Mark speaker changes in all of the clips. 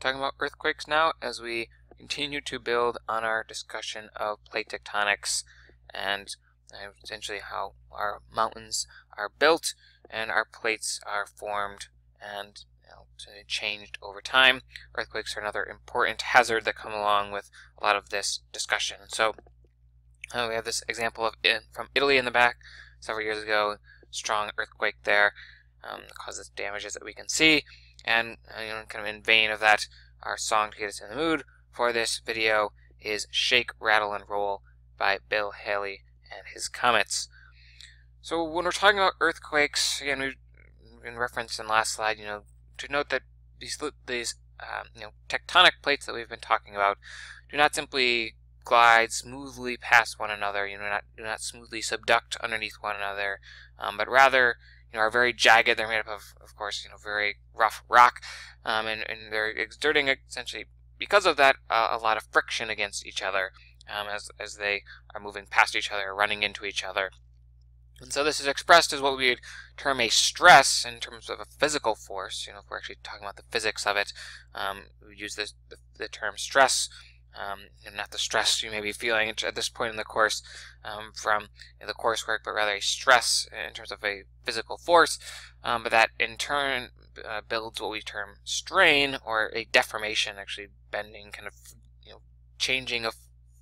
Speaker 1: talking about earthquakes now as we continue to build on our discussion of plate tectonics and uh, essentially how our mountains are built and our plates are formed and you know, changed over time. Earthquakes are another important hazard that come along with a lot of this discussion. So uh, we have this example of from Italy in the back several years ago, strong earthquake there um, causes damages that we can see. And uh, you know, kind of in vein of that, our song to get us in the mood for this video is Shake, Rattle, and Roll by Bill Haley and his Comets. So when we're talking about earthquakes, again, we in reference in last slide, you know, to note that these these um, you know tectonic plates that we've been talking about do not simply glide smoothly past one another, you know, not do not smoothly subduct underneath one another, um, but rather you know, are very jagged. They're made up of, of course, you know, very rough rock, um, and, and they're exerting essentially because of that uh, a lot of friction against each other um, as as they are moving past each other, running into each other. And so this is expressed as what we would term a stress in terms of a physical force. You know, if we're actually talking about the physics of it, um, we use this, the, the term stress um, and not the stress you may be feeling at this point in the course um, from the coursework, but rather a stress in terms of a physical force, um, but that in turn uh, builds what we term strain or a deformation, actually bending, kind of you know changing of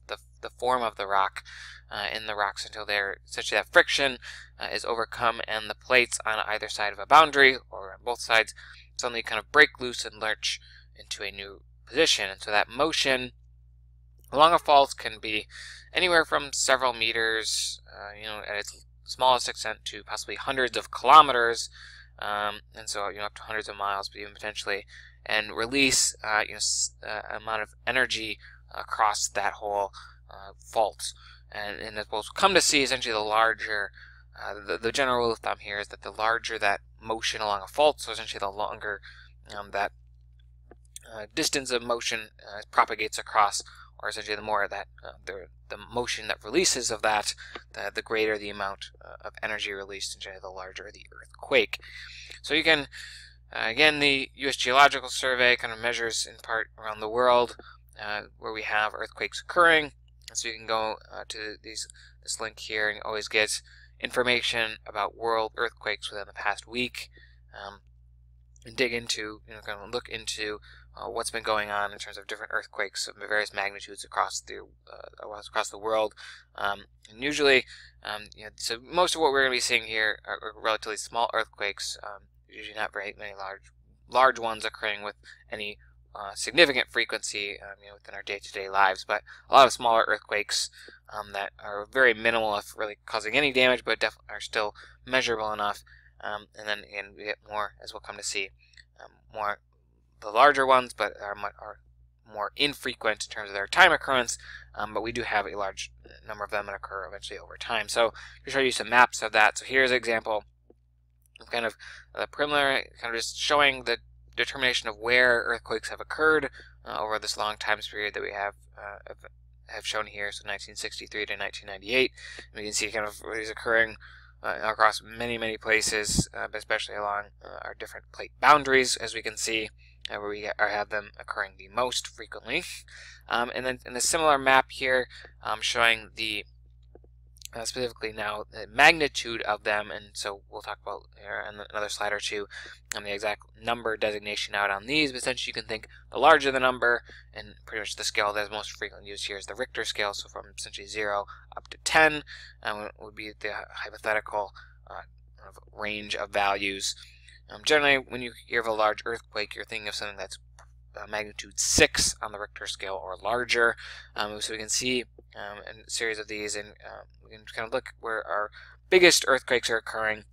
Speaker 1: the, the form of the rock uh, in the rocks until they're essentially that friction uh, is overcome and the plates on either side of a boundary or on both sides suddenly kind of break loose and lurch into a new position. And so that motion along a fault can be anywhere from several meters, uh, you know, at its smallest extent to possibly hundreds of kilometers, um, and so you know up to hundreds of miles, but even potentially, and release uh, you know uh, amount of energy across that whole uh, fault. And, and as we'll come to see, essentially the larger, uh, the, the general rule of thumb here is that the larger that motion along a fault, so essentially the longer um, that uh, distance of motion propagates across or essentially the more that uh, the, the motion that releases of that, the, the greater the amount uh, of energy released, and generally the larger the earthquake. So you can, uh, again, the U.S. Geological Survey kind of measures in part around the world uh, where we have earthquakes occurring. So you can go uh, to these this link here and always get information about world earthquakes within the past week. Um, and dig into, you know, kind of look into uh, what's been going on in terms of different earthquakes of various magnitudes across the uh, across the world. Um, and usually, um, you know, so most of what we're going to be seeing here are, are relatively small earthquakes. Um, usually not very many large large ones occurring with any uh, significant frequency um, you know, within our day-to-day lives, but a lot of smaller earthquakes um, that are very minimal if really causing any damage, but are still measurable enough. Um, and then we get more, as we'll come to see, more the larger ones, but are, are more infrequent in terms of their time occurrence, um, but we do have a large number of them that occur eventually over time. So to show you some maps of that, so here's an example of kind of the preliminary, kind of just showing the determination of where earthquakes have occurred uh, over this long time period that we have uh, have shown here, so 1963 to 1998. And we can see kind of these occurring uh, across many, many places, uh, especially along uh, our different plate boundaries, as we can see, uh, where we have them occurring the most frequently. Um, and then in a similar map here, um, showing the uh, specifically now the magnitude of them, and so we'll talk about here in another slide or two um, the exact number designation out on these, but essentially you can think the larger the number, and pretty much the scale that's most frequently used here is the Richter scale, so from essentially 0 up to 10 um, would be the hypothetical uh, range of values. Um, generally, when you hear of a large earthquake, you're thinking of something that's uh, magnitude 6 on the Richter scale or larger. Um, so we can see um, a series of these, and uh, we can kind of look where our biggest earthquakes are occurring,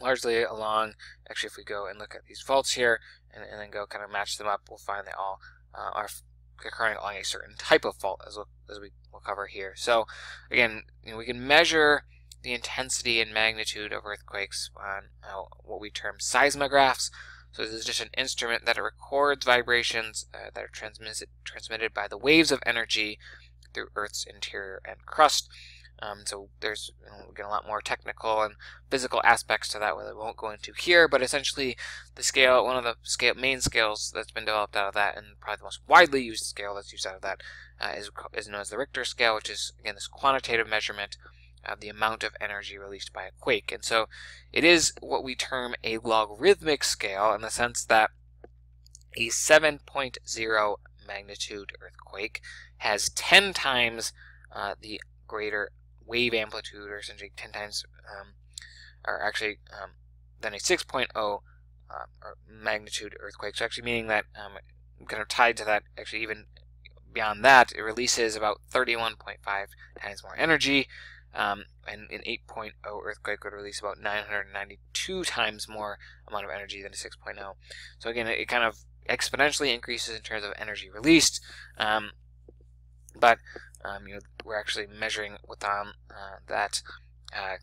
Speaker 1: largely along, actually if we go and look at these faults here, and, and then go kind of match them up, we'll find they all uh, are occurring along a certain type of fault, as, we'll, as we will cover here. So again, you know, we can measure the intensity and magnitude of earthquakes on uh, what we term seismographs. So this is just an instrument that records vibrations uh, that are transmitted transmitted by the waves of energy through Earth's interior and crust. Um, so there's you know, again a lot more technical and physical aspects to that, that I won't go into here. But essentially, the scale, one of the scale main scales that's been developed out of that, and probably the most widely used scale that's used out of that, uh, is is known as the Richter scale, which is again this quantitative measurement of the amount of energy released by a quake. And so, it is what we term a logarithmic scale in the sense that a 7.0 magnitude earthquake has 10 times uh, the greater wave amplitude, or essentially 10 times, um, or actually um, than a 6.0 uh, magnitude earthquake. So actually meaning that um, kind of tied to that, actually even beyond that, it releases about 31.5 times more energy. Um, and an 8.0 earthquake would release about 992 times more amount of energy than a 6.0. So again, it, kind of exponentially increases in terms of energy released. Um, but um, you know, we're actually measuring with on uh, that uh,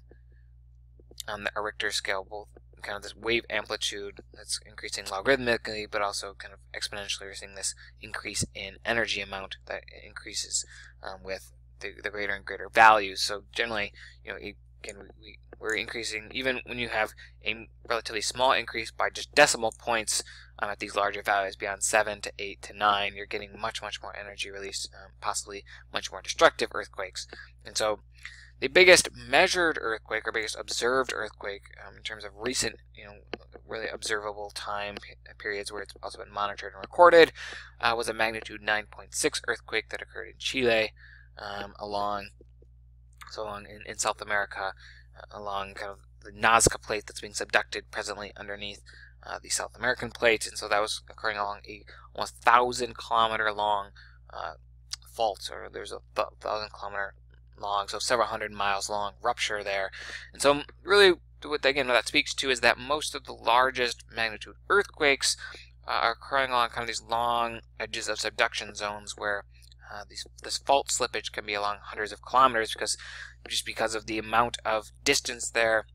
Speaker 1: on the Richter scale, both kind of this wave amplitude that's increasing logarithmically, but also kind of exponentially. We're seeing this increase in energy amount that increases um, with the, the, greater and greater values. So generally, you know, again, we, we're increasing even when you have a relatively small increase by just decimal points um, at these larger values beyond 7 to 8 to 9 you're getting much much more energy released um, possibly much more destructive earthquakes and so the biggest measured earthquake or biggest observed earthquake um, in terms of recent you know really observable time periods where it's also been monitored and recorded uh, was a magnitude 9.6 earthquake that occurred in Chile um, along so along in, in South America uh, along kind of the Nazca plate that's being subducted presently underneath uh, the South American plate, and so that was occurring along a almost thousand kilometer long uh, fault, or there's a thousand kilometer long, so several hundred miles long rupture there, and so really what again what that speaks to is that most of the largest magnitude earthquakes uh, are occurring along kind of these long edges of subduction zones where uh, these, this fault slippage can be along hundreds of kilometers because just because of the amount of distance there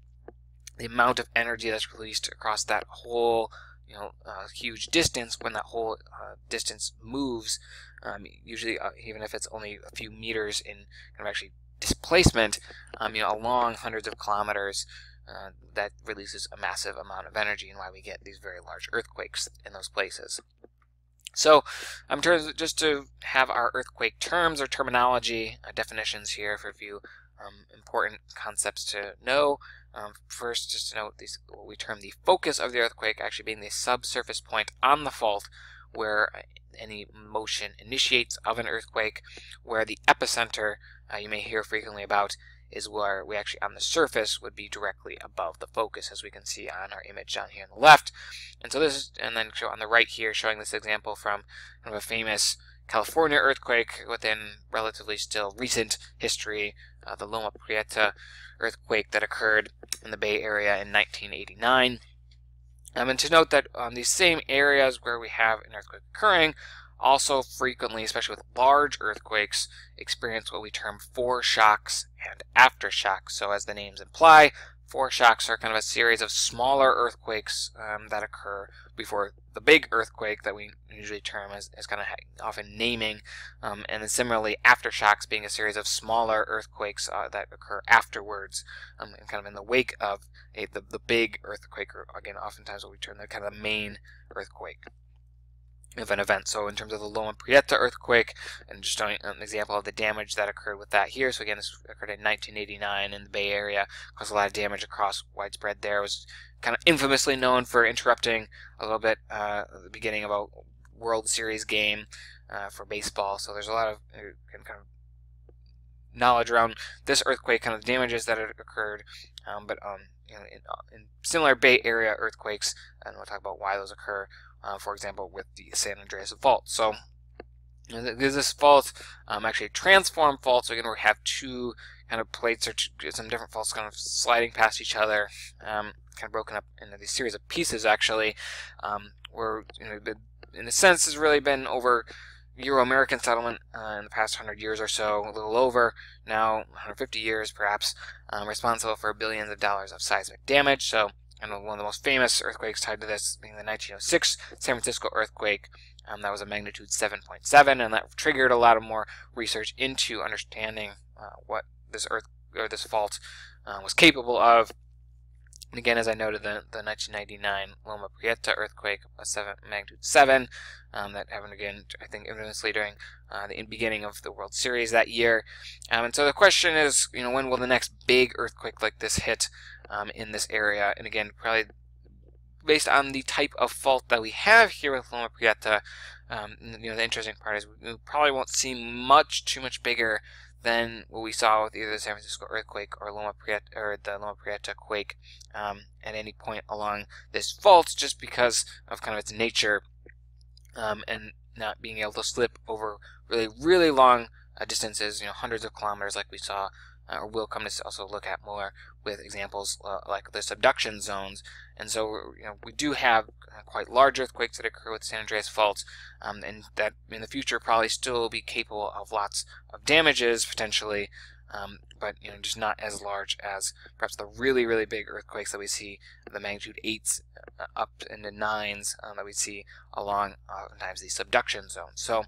Speaker 1: the amount of energy that's released across that whole you know uh, huge distance when that whole uh, distance moves um, usually uh, even if it's only a few meters in kind of actually displacement um, you know along hundreds of kilometers uh, that releases a massive amount of energy and why we get these very large earthquakes in those places so I'm just to have our earthquake terms or terminology uh, definitions here for a few um, important concepts to know. Um, first, just to note these, what we term the focus of the earthquake actually being the subsurface point on the fault where uh, any motion initiates of an earthquake, where the epicenter uh, you may hear frequently about is where we actually on the surface would be directly above the focus as we can see on our image down here on the left. And so this is, and then on the right here showing this example from kind of a famous California earthquake within relatively still recent history, uh, the Loma Prieta earthquake that occurred in the Bay Area in 1989. Um, and to note that on these same areas where we have an earthquake occurring, also frequently, especially with large earthquakes, experience what we term foreshocks and aftershocks. So as the names imply, Foreshocks are kind of a series of smaller earthquakes um, that occur before the big earthquake that we usually term as, as kind of often naming. Um, and then similarly, aftershocks being a series of smaller earthquakes uh, that occur afterwards um, and kind of in the wake of a, the, the big earthquake, or again, oftentimes what we term the kind of the main earthquake of an event. So in terms of the Loma Prieta earthquake, and just an example of the damage that occurred with that here. So again, this occurred in 1989 in the Bay Area, caused a lot of damage across widespread there. It was kind of infamously known for interrupting a little bit uh, the beginning of a World Series game uh, for baseball. So there's a lot of uh, kind of knowledge around this earthquake, kind of the damages that had occurred, um, but um, you know, in, uh, in, similar Bay Area earthquakes, and we'll talk about why those occur uh, for example, with the San Andreas fault. So this fault um, actually a transform fault. So again, we have two kind of plates or two, some different faults kind of sliding past each other, um, kind of broken up into these series of pieces actually, um, where you know, in a sense has really been over Euro-American settlement uh, in the past 100 years or so, a little over, now 150 years perhaps, um, responsible for billions of dollars of seismic damage. So and one of the most famous earthquakes tied to this being the 1906 San Francisco earthquake. Um, that was a magnitude 7.7, and that triggered a lot of more research into understanding uh, what this earth or this fault uh, was capable of. And again, as I noted, the, the 1999 Loma Prieta earthquake, a seven, magnitude 7, um, that happened again, I think, infamously during uh, the beginning of the World Series that year. Um, and so the question is, you know, when will the next big earthquake like this hit um, in this area? And again, probably based on the type of fault that we have here with Loma Prieta, um, you know, the interesting part is we probably won't see much, too much bigger than what we saw with either the San Francisco earthquake or Loma Prieta or the Loma Prieta quake um, at any point along this fault, just because of kind of its nature um, and not being able to slip over really really long uh, distances, you know, hundreds of kilometers, like we saw or we'll come to also look at more with examples uh, like the subduction zones. And so you know, we do have uh, quite large earthquakes that occur with San Andreas faults, um, and that in the future probably still be capable of lots of damages potentially, um, but you know just not as large as perhaps the really really big earthquakes that we see, the magnitude eights uh, up into nines um, that we see along oftentimes the subduction zone. So.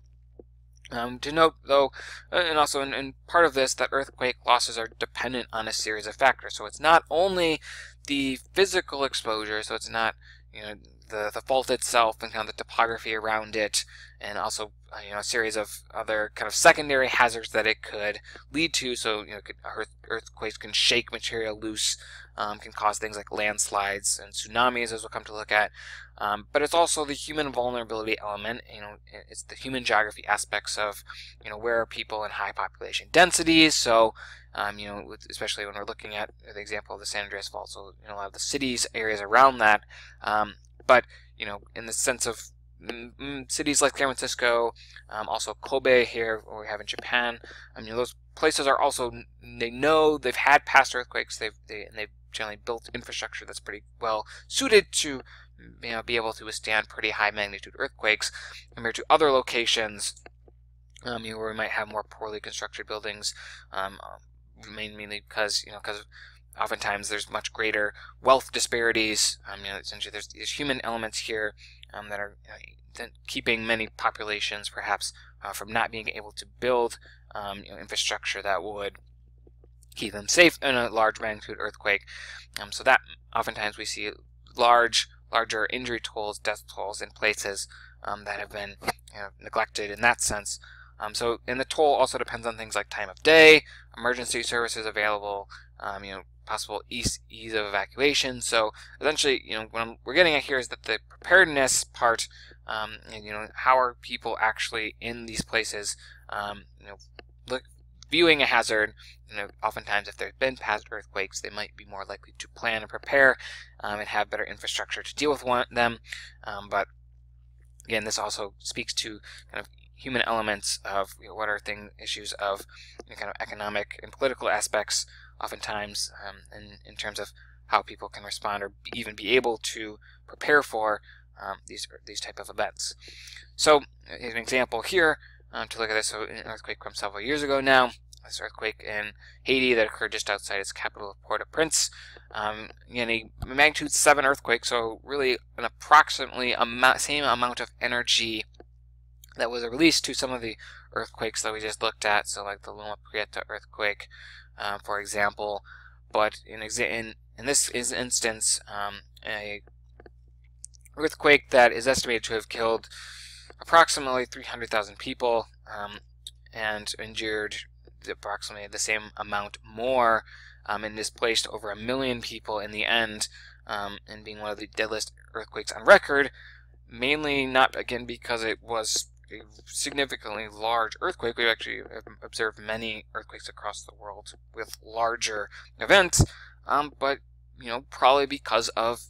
Speaker 1: Um, to note, though, uh, and also in, in, part of this, that earthquake losses are dependent on a series of factors. So it's not only the physical exposure, so it's not you know the the fault itself and kind of the topography around it, and also uh, you know a series of other kind of secondary hazards that it could lead to. So you know earth, earthquakes can shake material loose, um, can cause things like landslides and tsunamis, as we'll come to look at. Um, but it's also the human vulnerability element. You know, it's the human geography aspects of you know where are people in high population densities. So um, you know, especially when we're looking at the example of the San Andreas Fault, so you know a lot of the cities, areas around that. Um, but you know, in the sense of Mm, mm, cities like San Francisco, um, also Kobe here, we have in Japan. I mean, those places are also they know they've had past earthquakes. They've they, and they've generally built infrastructure that's pretty well suited to you know be able to withstand pretty high magnitude earthquakes compared to other locations. Um, you know, where we might have more poorly constructed buildings, um, mainly because you know because oftentimes there's much greater wealth disparities. Um, you know, essentially there's these human elements here um, that are uh, keeping many populations perhaps uh, from not being able to build um, you know, infrastructure that would keep them safe in a large magnitude earthquake. Um, so that oftentimes we see large, larger injury tolls, death tolls in places um, that have been you know, neglected in that sense. Um, so, and the toll also depends on things like time of day, emergency services available, um, you know, possible ease, ease of evacuation. So essentially, you know, what we're getting at here is that the preparedness part, um, and, you know, how are people actually in these places, um, you know, look, viewing a hazard, you know, oftentimes if there's been past earthquakes, they might be more likely to plan and prepare um, and have better infrastructure to deal with one, them. Um, but again, this also speaks to kind of human elements of you know, what are thing issues of you know, kind of economic and political aspects oftentimes um, in, in terms of how people can respond or even be able to prepare for um, these these type of events. So, an example here um, to look at this. So, an earthquake from several years ago now. This earthquake in Haiti that occurred just outside its capital of Port-au-Prince. Um, in a magnitude 7 earthquake, so really an approximately amount, same amount of energy that was released to some of the earthquakes that we just looked at, so like the Loma Prieta earthquake, um, for example. But in, in, in this is instance, um, a earthquake that is estimated to have killed approximately 300,000 people um, and injured approximately the same amount more um, and displaced over a million people in the end um, and being one of the deadliest earthquakes on record mainly not again because it was a significantly large earthquake. We've actually observed many earthquakes across the world with larger events, um, but you know probably because of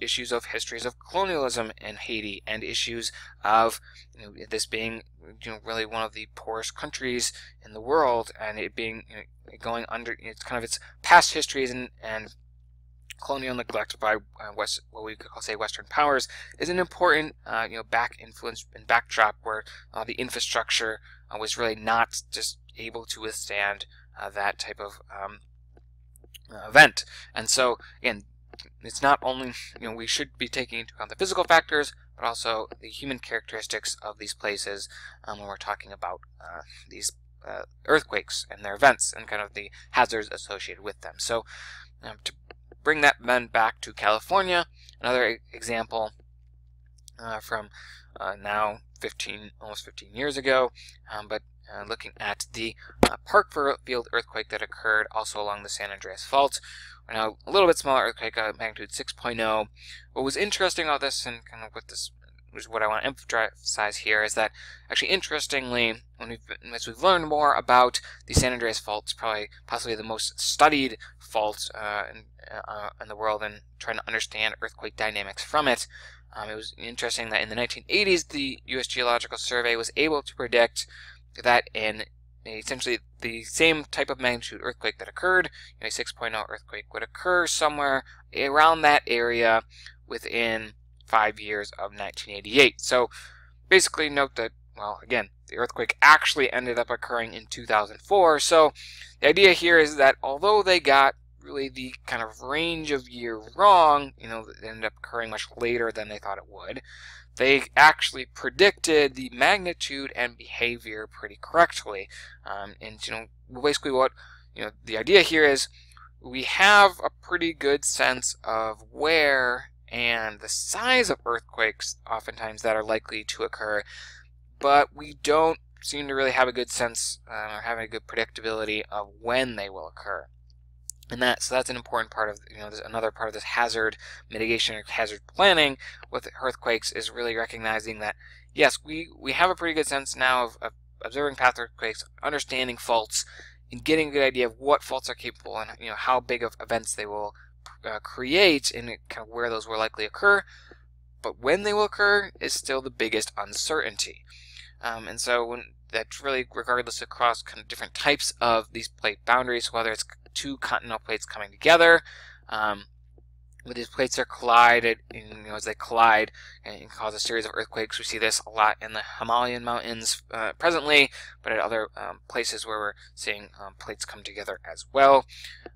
Speaker 1: issues of histories of colonialism in Haiti and issues of you know, this being you know really one of the poorest countries in the world and it being you know, going under it's kind of its past histories and, and colonial neglect by uh, West, what we could say Western powers is an important, uh, you know, back influence and backdrop where uh, the infrastructure uh, was really not just able to withstand uh, that type of um, uh, event. And so, again, it's not only, you know, we should be taking into account the physical factors, but also the human characteristics of these places um, when we're talking about these earthquakes and their events and kind of the hazards associated with them. So um, to bring that then back to California, another example uh, from uh, now 15, almost 15 years ago, um, but uh, looking at the uh, Parkfield earthquake that occurred also along the San Andreas Fault. Now, a little bit smaller earthquake, uh, magnitude 6.0. What was interesting about this, and kind of what this is what I want to emphasize here, is that actually, interestingly, when we've as we've learned more about the San Andreas Fault, it's probably possibly the most studied fault uh, in, uh, in the world, and trying to understand earthquake dynamics from it. Um, it was interesting that in the 1980s, the U.S. Geological Survey was able to predict that in essentially the same type of magnitude earthquake that occurred, you know, a 6.0 earthquake would occur somewhere around that area within five years of 1988. So basically note that, well, again, the earthquake actually ended up occurring in 2004. So the idea here is that although they got really the kind of range of year wrong, you know, it ended up occurring much later than they thought it would, they actually predicted the magnitude and behavior pretty correctly. Um, and, you know, basically what, you know, the idea here is we have a pretty good sense of where and the size of earthquakes oftentimes that are likely to occur, but we don't seem to really have a good sense uh, or having a good predictability of when they will occur. And that so that's an important part of you know another part of this hazard mitigation or hazard planning with earthquakes is really recognizing that yes we we have a pretty good sense now of, of observing path earthquakes, understanding faults, and getting a good idea of what faults are capable and you know how big of events they will uh, create and kind of where those will likely occur. But when they will occur is still the biggest uncertainty. Um, and so when that's really regardless across kind of different types of these plate boundaries, whether it's two continental plates coming together. Um, when these plates are collided, and, you know, as they collide and cause a series of earthquakes, we see this a lot in the Himalayan mountains uh, presently, but at other um, places where we're seeing um, plates come together as well.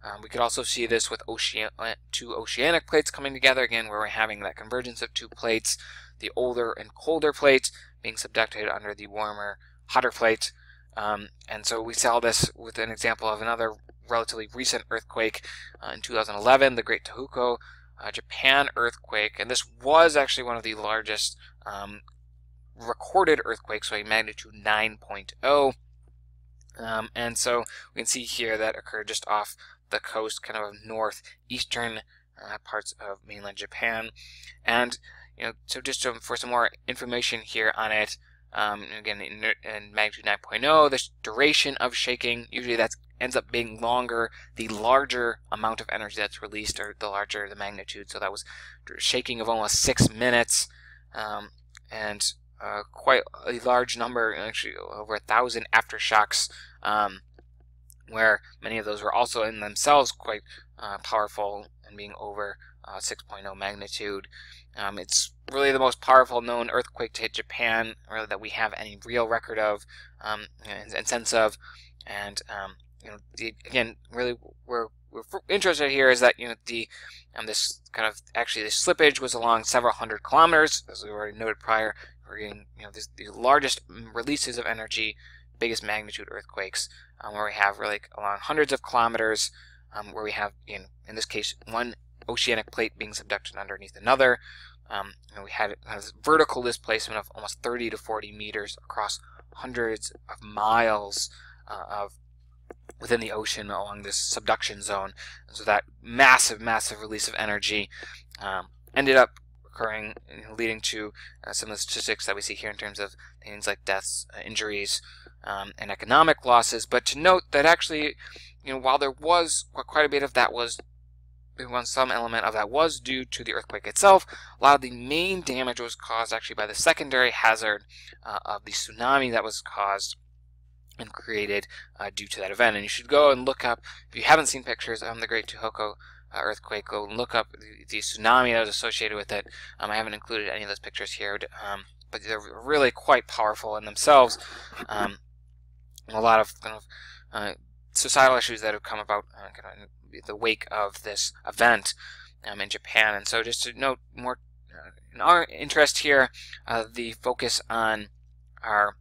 Speaker 1: Um, we could also see this with ocean two oceanic plates coming together, again, where we're having that convergence of two plates, the older and colder plates being subducted under the warmer, hotter plate. Um, and so we saw this with an example of another relatively recent earthquake uh, in 2011, the Great Tohoku uh, Japan earthquake, and this was actually one of the largest um, recorded earthquakes, so a magnitude 9.0. Um, and so we can see here that occurred just off the coast, kind of northeastern uh, parts of mainland Japan. And you know, so just to, for some more information here on it, um, again, in, in magnitude 9.0, the duration of shaking, usually that ends up being longer the larger amount of energy that's released, or the larger the magnitude. So that was shaking of almost six minutes, um, and uh, quite a large number, actually over a thousand aftershocks, um, where many of those were also in themselves quite uh, powerful and being over uh, 6.0 magnitude. Um, it's really the most powerful known earthquake to hit Japan, really that we have any real record of um, and, and, sense of. And um, you know, the, again, really, we're we're interested here is that you know the um, this kind of actually the slippage was along several hundred kilometers, as we already noted prior. We're getting you know this, the largest releases of energy, biggest magnitude earthquakes, um, where we have really along hundreds of kilometers, um, where we have in in this case one oceanic plate being subducted underneath another. Um, we had a vertical displacement of almost 30 to 40 meters across hundreds of miles uh, of within the ocean along this subduction zone. And so that massive, massive release of energy um, ended up occurring, leading to uh, some of the statistics that we see here in terms of things like deaths, uh, injuries, um, and economic losses. But to note that actually, you know, while there was quite a bit of that was well, some element of that was due to the earthquake itself. A lot of the main damage was caused actually by the secondary hazard uh, of the tsunami that was caused and created uh, due to that event. And you should go and look up, if you haven't seen pictures of the Great Tohoku uh, earthquake, go and look up the, the, tsunami that was associated with it. Um, I haven't included any of those pictures here, um, but they're really quite powerful in themselves. Um, a lot of kind of uh, societal issues that have come about uh, kind of in the wake of this event um, in Japan. And so just to note more uh, in our interest here, uh, the focus on our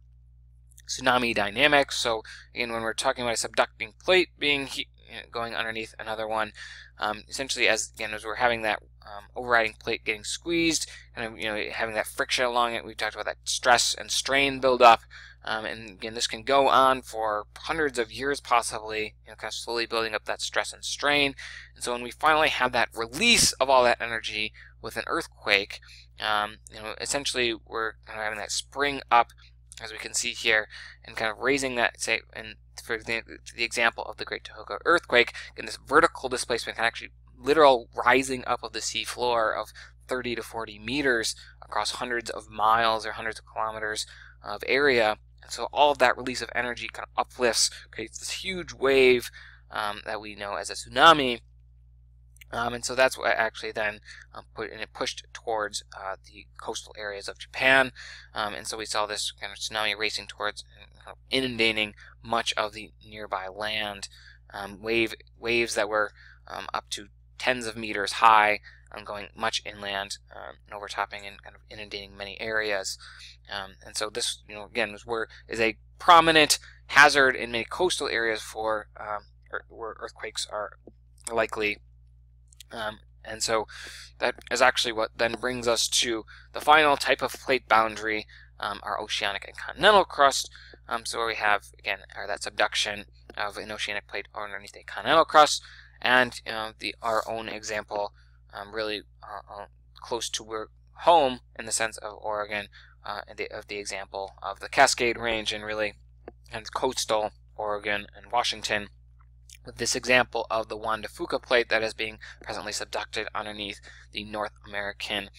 Speaker 1: tsunami dynamics. So again, when we're talking about a subducting plate being going underneath another one, um, essentially as again as we're having that um, overriding plate getting squeezed, and you know having that friction along it, we've talked about that stress and strain buildup. Um, and again, this can go on for hundreds of years, possibly, you know, kind of slowly building up that stress and strain. And so when we finally have that release of all that energy with an earthquake, um, you know, essentially we're kind of having that spring up as we can see here, and kind of raising that, say, and for the, the example of the Great Tohoku earthquake, in this vertical displacement can actually literal rising up of the sea floor of 30 to 40 meters across hundreds of miles or hundreds of kilometers of area. And so all of that release of energy kind of uplifts, creates this huge wave um, that we know as a tsunami, um, and so that's what actually then um, put and it pushed towards uh, the coastal areas of Japan. Um, and so we saw this kind of tsunami racing towards uh, inundating much of the nearby land. Um, wave waves that were um, up to tens of meters high, um, going much inland and overtopping and kind of inundating many areas. and so this, you know, again, is where is a prominent hazard in many coastal areas for where earthquakes are likely um, and so that is actually what then brings us to the final type of plate boundary, um, our oceanic and continental crust. Um, so where we have, again, are that subduction of an oceanic plate underneath a continental crust, and uh, the our own example um, really uh, uh, close to where home in the sense of Oregon, uh, the, of the example of the Cascade Range and really and coastal Oregon and Washington with this example of the Juan de Fuca plate that is being presently subducted underneath the North American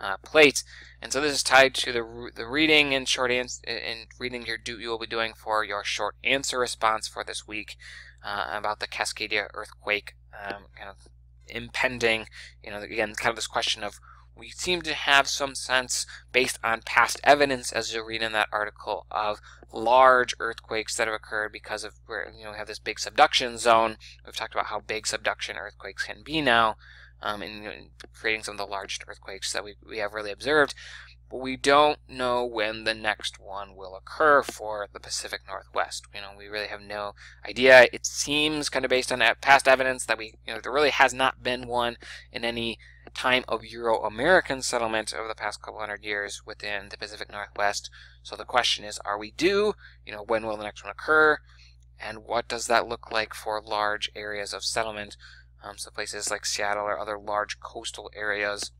Speaker 1: uh, plate. And so this is tied to the, the reading and short answer and reading your do, you will be doing for your short answer response for this week uh, about the Cascadia earthquake um, kind of impending. You know, again, kind of this question of we seem to have some sense, based on past evidence, as you'll read in that article, of large earthquakes that have occurred because of where you know we have this big subduction zone. We've talked about how big subduction earthquakes can be now, um, and creating some of the largest earthquakes that we we have really observed. But we don't know when the next one will occur for the Pacific Northwest. You know, we really have no idea. It seems kind of based on past evidence that we, you know, there really has not been one in any time of Euro-American settlement over the past couple hundred years within the Pacific Northwest. So the question is, are we due? You know, when will the next one occur? And what does that look like for large areas of settlement? Um, so places like Seattle or other large coastal areas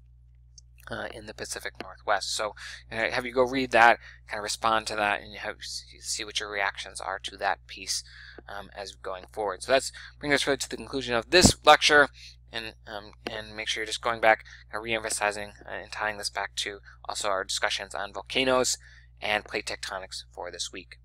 Speaker 1: uh, in the Pacific Northwest. So uh, have you go read that, kind of respond to that, and have see what your reactions are to that piece um, as going forward. So that's brings us really to the conclusion of this lecture and um, and make sure you're just going back and re-emphasizing uh, and tying this back to also our discussions on volcanoes and plate tectonics for this week.